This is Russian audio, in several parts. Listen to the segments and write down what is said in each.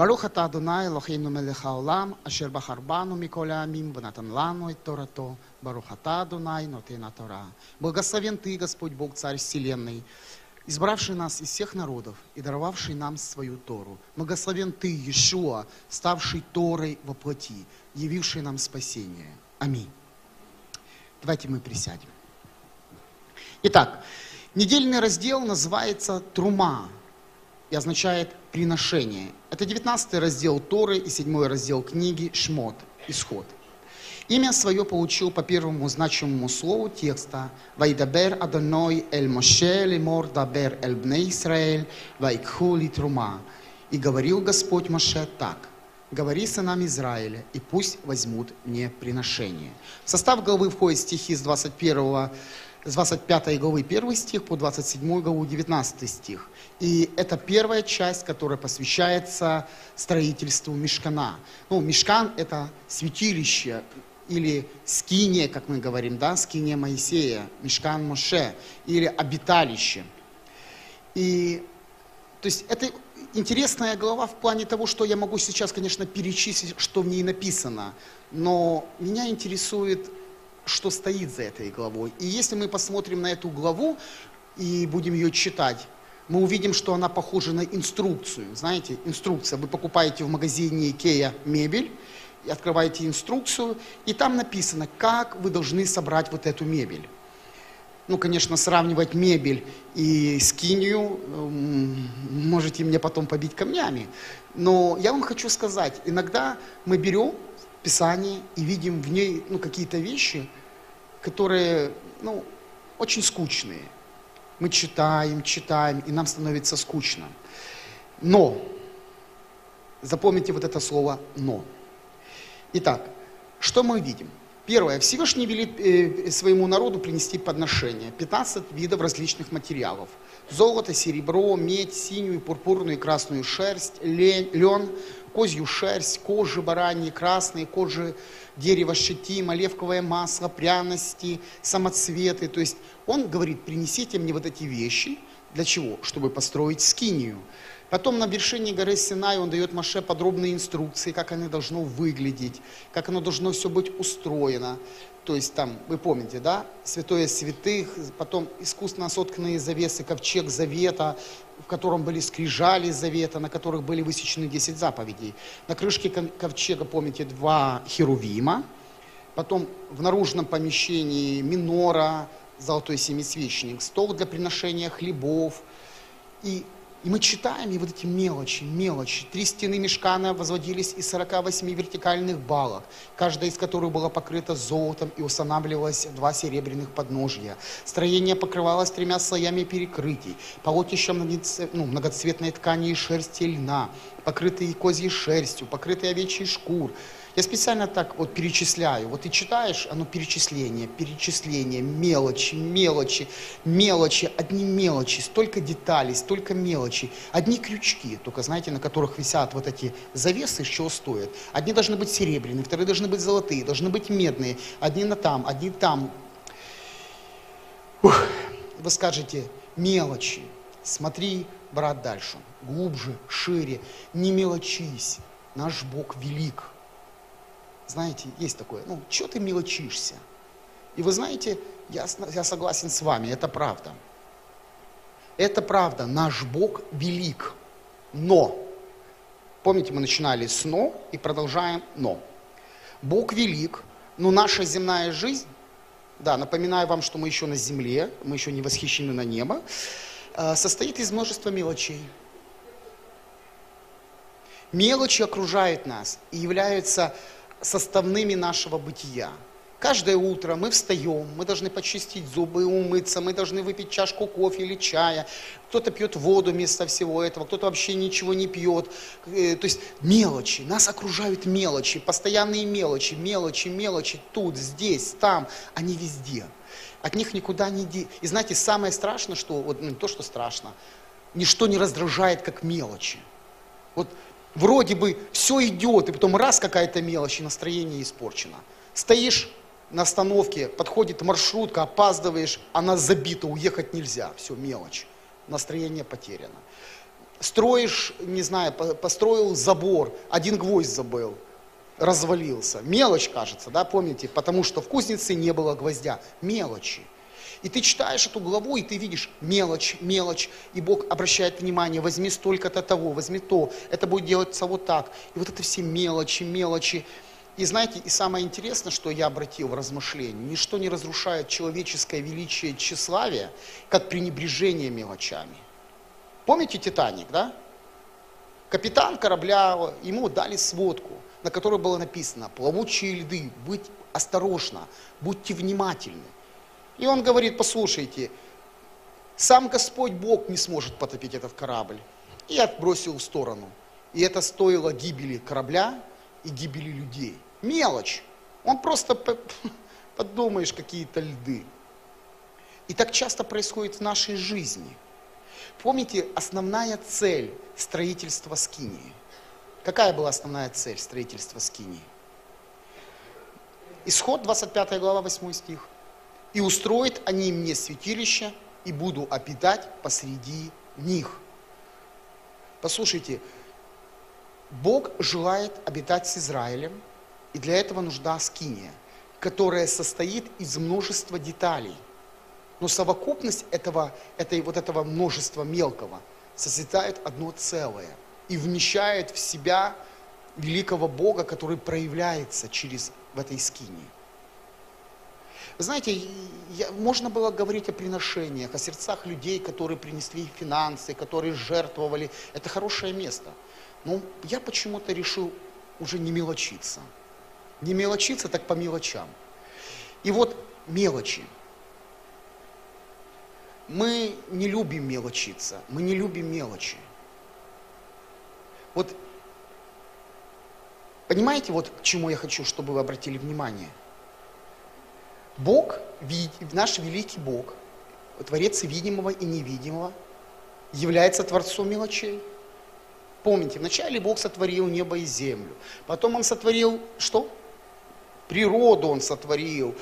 ברוך אתה אדוני אלוהינו מלך העולם, אשר בחר בנו מכל העמים ונתן לנו את תורתו. ברוך אתה אדוני нотен Тора. Благословен Ты, Господь Бог, Царь Вселенной, избравший нас из всех народов и даровавший нам свою Тору. Благословен Ты, Иешуа, ставший Торой во плоти, явивший нам спасение. Аминь. Давайте мы присядем. Итак, недельный раздел называется «Трума» и означает «приношение». Это 19 раздел Торы и 7 раздел книги «Шмот», «Исход». Имя свое получил по первому значимому слову текста «Вайдабер Адоной эль Моше лемор дабер эль бне Исраэль вайкху ли трума». И говорил Господь Моше так говори сынам Израиля, и пусть возьмут мне приношение. В состав главы входят стихи с 21 с 25 главы 1 стих по 27 главу 19 стих. И это первая часть, которая посвящается строительству мешкана. Ну, мешкан – это святилище, или скиния, как мы говорим, да, скиния Моисея, мешкан Моше, или обиталище. И, то есть, это интересная глава в плане того, что я могу сейчас, конечно, перечислить, что в ней написано, но меня интересует, что стоит за этой главой. И если мы посмотрим на эту главу и будем ее читать, мы увидим, что она похожа на инструкцию. Знаете, инструкция. Вы покупаете в магазине Икея мебель, и открываете инструкцию, и там написано, как вы должны собрать вот эту мебель ну, конечно, сравнивать мебель и скинию, можете мне потом побить камнями. Но я вам хочу сказать, иногда мы берем Писание и видим в ней ну, какие-то вещи, которые ну, очень скучные. Мы читаем, читаем, и нам становится скучно. Но, запомните вот это слово «но». Итак, что мы видим? Первое. Всевышний велит э, своему народу принести подношения. 15 видов различных материалов. Золото, серебро, медь, синюю, пурпурную и красную шерсть, лен, козью шерсть, кожи бараньи, красные, кожи дерева щетима, оливковое масло, пряности, самоцветы. То есть он говорит, принесите мне вот эти вещи. Для чего? Чтобы построить скинию. Потом на вершине горы Синай он дает Маше подробные инструкции, как оно должно выглядеть, как оно должно все быть устроено. То есть там, вы помните, да, святое святых, потом искусственно сотканные завесы, ковчег завета, в котором были скрижали завета, на которых были высечены 10 заповедей. На крышке ковчега, помните, два херувима, потом в наружном помещении минора, золотой семисвечник, стол для приношения хлебов. И и мы читаем, и вот эти мелочи, мелочи. Три стены мешкана возводились из 48 вертикальных балок, каждая из которых была покрыта золотом и устанавливалась два серебряных подножья. Строение покрывалось тремя слоями перекрытий, полотнищем ну, многоцветной ткани и шерсти льна, покрытые козьей шерстью, покрытые овечьей шкур, я специально так вот перечисляю. Вот ты читаешь, оно перечисление, перечисление, мелочи, мелочи, мелочи, одни мелочи, столько деталей, столько мелочей, одни крючки, только знаете, на которых висят вот эти завесы, чего стоят. Одни должны быть серебряные, вторые должны быть золотые, должны быть медные, одни на там, одни там. Ух, вы скажете, мелочи. Смотри, брат, дальше, глубже, шире, не мелочись. Наш Бог велик знаете, есть такое, ну, что ты мелочишься? И вы знаете, я, я согласен с вами, это правда. Это правда, наш Бог велик. Но, помните, мы начинали с «но» и продолжаем «но». Бог велик, но наша земная жизнь, да, напоминаю вам, что мы еще на земле, мы еще не восхищены на небо, э, состоит из множества мелочей. Мелочи окружают нас и являются составными нашего бытия. Каждое утро мы встаем, мы должны почистить зубы, умыться, мы должны выпить чашку кофе или чая. Кто-то пьет воду вместо всего этого, кто-то вообще ничего не пьет. Э, то есть мелочи, нас окружают мелочи, постоянные мелочи, мелочи, мелочи, тут, здесь, там, они везде. От них никуда не иди. И знаете, самое страшное, что, вот, ну, то, что страшно, ничто не раздражает, как мелочи. Вот Вроде бы все идет, и потом раз какая-то мелочь, и настроение испорчено. Стоишь на остановке, подходит маршрутка, опаздываешь, она забита, уехать нельзя, все, мелочь. Настроение потеряно. строишь, не знаю, построил забор, один гвоздь забыл, развалился. Мелочь, кажется, да, помните? Потому что в кузнице не было гвоздя. Мелочи. И ты читаешь эту главу, и ты видишь мелочь, мелочь, и Бог обращает внимание, возьми столько-то того, возьми то, это будет делаться вот так. И вот это все мелочи, мелочи. И знаете, и самое интересное, что я обратил в размышление, ничто не разрушает человеческое величие тщеславия, как пренебрежение мелочами. Помните Титаник, да? Капитан корабля, ему дали сводку, на которой было написано, плавучие льды, быть осторожно, будьте внимательны. И он говорит, послушайте, сам Господь Бог не сможет потопить этот корабль. И отбросил в сторону. И это стоило гибели корабля и гибели людей. Мелочь. Он просто, подумаешь, какие-то льды. И так часто происходит в нашей жизни. Помните, основная цель строительства Скинии. Какая была основная цель строительства Скинии? Исход, 25 глава, 8 стих и устроят они мне святилище, и буду обитать посреди них. Послушайте, Бог желает обитать с Израилем, и для этого нужна скиния, которая состоит из множества деталей. Но совокупность этого, этой, вот этого множества мелкого созидает одно целое и вмещает в себя великого Бога, который проявляется через в этой скинии. Вы знаете, я, можно было говорить о приношениях, о сердцах людей, которые принесли финансы, которые жертвовали. Это хорошее место. Но я почему-то решил уже не мелочиться. Не мелочиться, так по мелочам. И вот мелочи. Мы не любим мелочиться, мы не любим мелочи. Вот понимаете, вот к чему я хочу, чтобы вы обратили внимание – Бог, наш великий Бог, Творец видимого и невидимого, является Творцом мелочей. Помните, вначале Бог сотворил небо и землю. Потом Он сотворил что? Природу Он сотворил.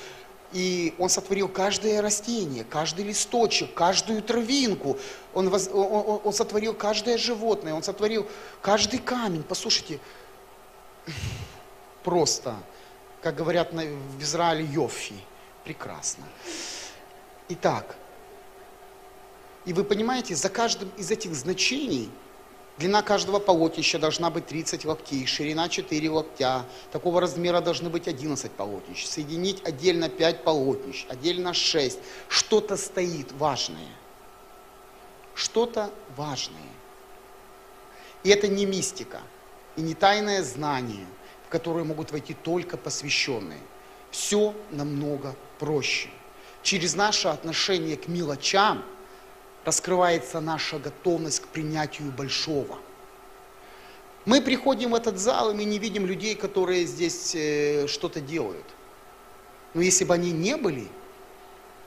И Он сотворил каждое растение, каждый листочек, каждую травинку. Он, воз, он, он сотворил каждое животное, Он сотворил каждый камень. Послушайте, просто, как говорят в Израиле, Йофи – прекрасно. Итак, и вы понимаете, за каждым из этих значений длина каждого полотнища должна быть 30 локтей, ширина 4 локтя, такого размера должны быть 11 полотнищ, соединить отдельно 5 полотнищ, отдельно 6. Что-то стоит важное. Что-то важное. И это не мистика, и не тайное знание, в которое могут войти только посвященные. Все намного проще. Через наше отношение к мелочам раскрывается наша готовность к принятию большого. Мы приходим в этот зал, и мы не видим людей, которые здесь э, что-то делают. Но если бы они не были,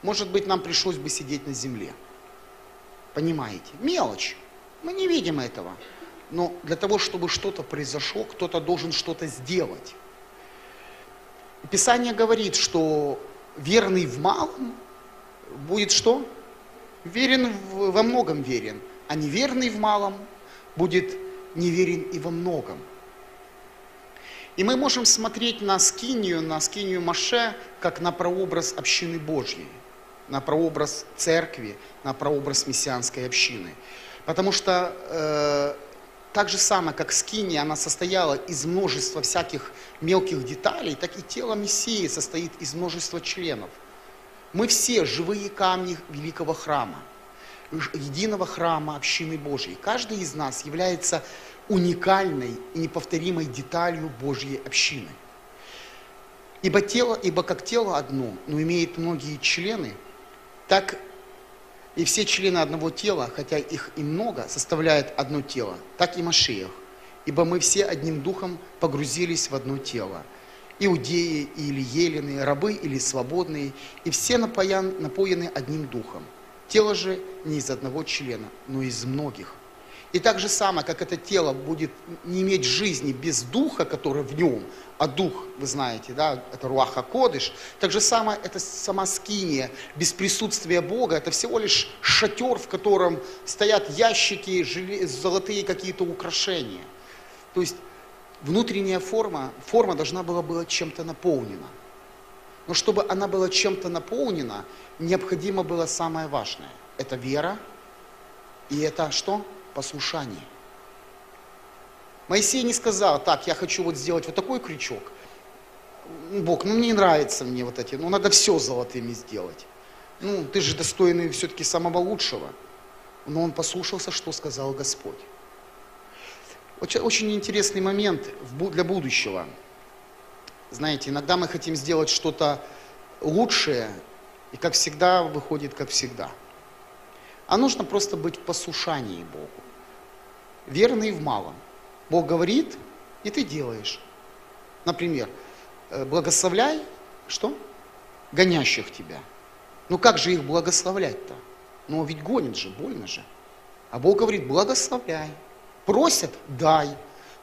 может быть, нам пришлось бы сидеть на земле. Понимаете? Мелочь. Мы не видим этого. Но для того, чтобы что-то произошло, кто-то должен что-то сделать. Писание говорит, что верный в малом будет что? Верен в, во многом верен, а неверный в малом будет неверен и во многом. И мы можем смотреть на скинию, на скинию Маше, как на прообраз общины Божьей, на прообраз церкви, на прообраз мессианской общины. Потому что э, так же самое, как скиния, она состояла из множества всяких мелких деталей, так и тело Мессии состоит из множества членов. Мы все живые камни великого храма, единого храма общины Божьей. Каждый из нас является уникальной и неповторимой деталью Божьей общины. Ибо тело, ибо как тело одно, но имеет многие члены, так и все члены одного тела, хотя их и много, составляют одно тело, так и Машиях. Ибо мы все одним духом погрузились в одно тело. Иудеи или елены, рабы или свободные, и все напоян, напоены одним духом. Тело же не из одного члена, но из многих. И так же самое, как это тело будет не иметь жизни без духа, который в нем, а дух, вы знаете, да, это руаха кодыш, так же самое это сама скиния, без присутствия Бога, это всего лишь шатер, в котором стоят ящики, золотые какие-то украшения. То есть внутренняя форма, форма должна была быть чем-то наполнена. Но чтобы она была чем-то наполнена, необходимо было самое важное. Это вера, и это что? Послушание. Моисей не сказал, так, я хочу вот сделать вот такой крючок. Бог, ну не нравится мне вот эти, ну надо все золотыми сделать. Ну, ты же достойный все-таки самого лучшего. Но он послушался, что сказал Господь. Очень интересный момент для будущего. Знаете, иногда мы хотим сделать что-то лучшее, и как всегда выходит как всегда. А нужно просто быть в послушании Богу верный в малом. Бог говорит, и ты делаешь. Например, э, благословляй, что? Гонящих тебя. Ну как же их благословлять-то? Ну ведь гонит же, больно же. А Бог говорит, благословляй. Просят, дай.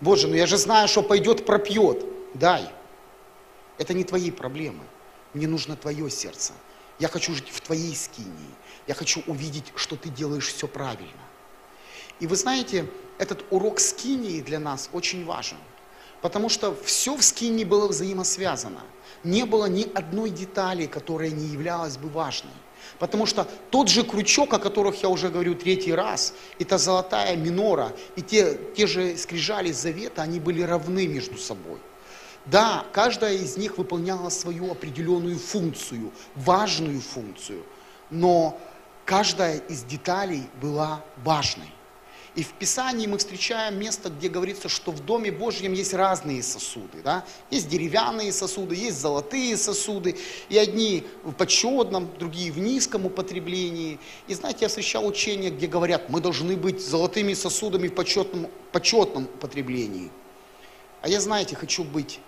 Боже, ну я же знаю, что пойдет, пропьет. Дай. Это не твои проблемы. Мне нужно твое сердце. Я хочу жить в твоей скинии. Я хочу увидеть, что ты делаешь все правильно. И вы знаете, этот урок скинии для нас очень важен, потому что все в скинии было взаимосвязано. Не было ни одной детали, которая не являлась бы важной. Потому что тот же крючок, о которых я уже говорю третий раз, это золотая минора, и те, те же скрижали завета, они были равны между собой. Да, каждая из них выполняла свою определенную функцию, важную функцию, но каждая из деталей была важной. И в Писании мы встречаем место, где говорится, что в Доме Божьем есть разные сосуды. Да? Есть деревянные сосуды, есть золотые сосуды, и одни в почетном, другие в низком употреблении. И знаете, я встречал учения, где говорят, мы должны быть золотыми сосудами в почетном, почетном употреблении. А я, знаете, хочу быть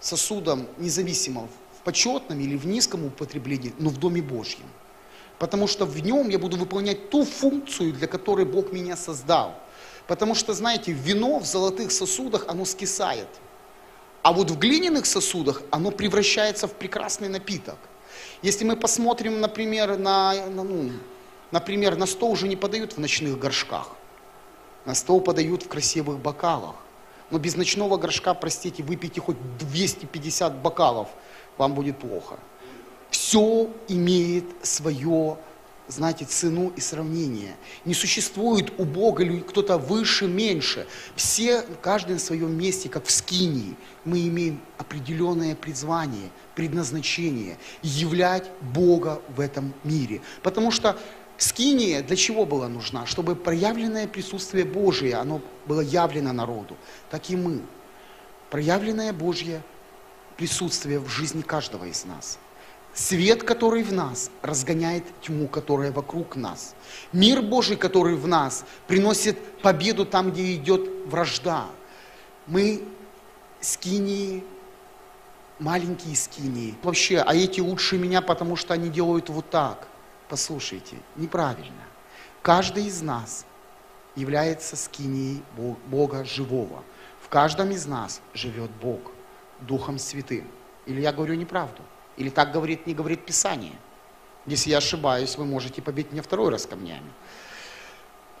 сосудом независимо в почетном или в низком употреблении, но в Доме Божьем потому что в нем я буду выполнять ту функцию, для которой Бог меня создал. Потому что, знаете, вино в золотых сосудах, оно скисает. А вот в глиняных сосудах оно превращается в прекрасный напиток. Если мы посмотрим, например, на, на, ну, например, на стол уже не подают в ночных горшках. На стол подают в красивых бокалах. Но без ночного горшка, простите, выпейте хоть 250 бокалов, вам будет плохо. Все имеет свое, знаете, цену и сравнение. Не существует у Бога кто-то выше, меньше. Все, каждый на своем месте, как в скинии. Мы имеем определенное призвание, предназначение, являть Бога в этом мире. Потому что Скиния для чего была нужна? Чтобы проявленное присутствие Божие, оно было явлено народу. Так и мы. Проявленное Божье присутствие в жизни каждого из нас – Свет, который в нас, разгоняет тьму, которая вокруг нас. Мир Божий, который в нас, приносит победу там, где идет вражда. Мы скинии, маленькие скинии. Вообще, а эти лучше меня, потому что они делают вот так. Послушайте, неправильно. Каждый из нас является скинией Бога живого. В каждом из нас живет Бог Духом Святым. Или я говорю неправду? Или так говорит, не говорит Писание. Если я ошибаюсь, вы можете побить меня второй раз камнями.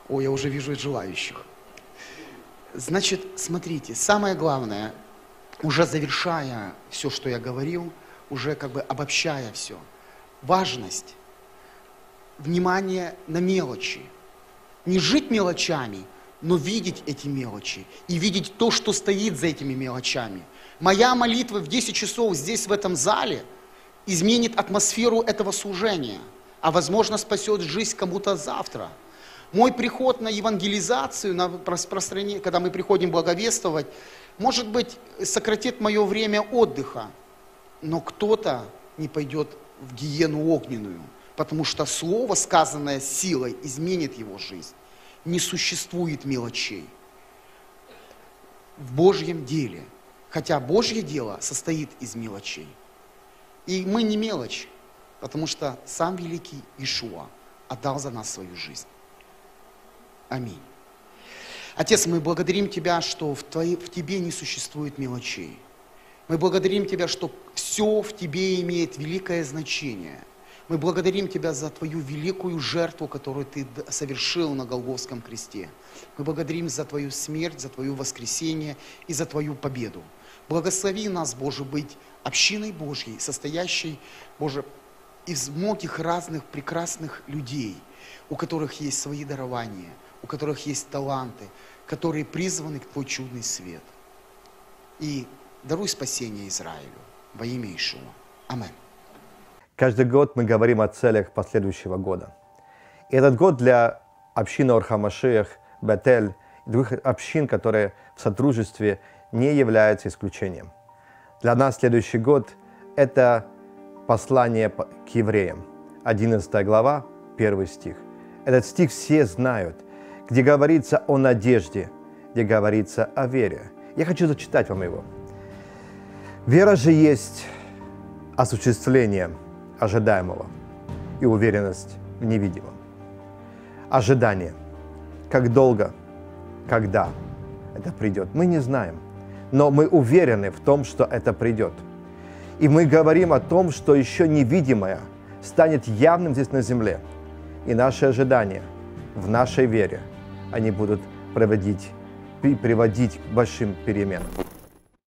О, я уже вижу желающих. Значит, смотрите, самое главное, уже завершая все, что я говорил, уже как бы обобщая все, важность, внимание на мелочи. Не жить мелочами, но видеть эти мелочи и видеть то, что стоит за этими мелочами. Моя молитва в 10 часов здесь, в этом зале – изменит атмосферу этого служения, а возможно спасет жизнь кому-то завтра. Мой приход на евангелизацию, на распространение, когда мы приходим благовествовать, может быть, сократит мое время отдыха, но кто-то не пойдет в гиену огненную, потому что слово, сказанное силой, изменит его жизнь. Не существует мелочей в Божьем деле, хотя Божье дело состоит из мелочей. И мы не мелочь, потому что сам великий Ишуа отдал за нас свою жизнь. Аминь. Отец, мы благодарим Тебя, что в, твоей, в Тебе не существует мелочей. Мы благодарим Тебя, что все в Тебе имеет великое значение. Мы благодарим Тебя за Твою великую жертву, которую Ты совершил на Голговском кресте. Мы благодарим за Твою смерть, за Твое воскресение и за Твою победу. Благослови нас, Боже, быть общиной Божьей, состоящей, Боже, из многих разных прекрасных людей, у которых есть свои дарования, у которых есть таланты, которые призваны к Твой чудный свет. И даруй спасение Израилю во имя Ишуа. Аминь. Каждый год мы говорим о целях последующего года. И этот год для общины Орхамашиях, Бетель и других общин, которые в сотрудничестве, не является исключением. Для нас следующий год – это послание к евреям, 11 глава, 1 стих. Этот стих все знают, где говорится о надежде, где говорится о вере. Я хочу зачитать вам его. Вера же есть осуществление – ожидаемого и уверенность в невидимом. Ожидание. Как долго, когда это придет, мы не знаем. Но мы уверены в том, что это придет. И мы говорим о том, что еще невидимое станет явным здесь на земле. И наши ожидания в нашей вере, они будут приводить, приводить к большим переменам.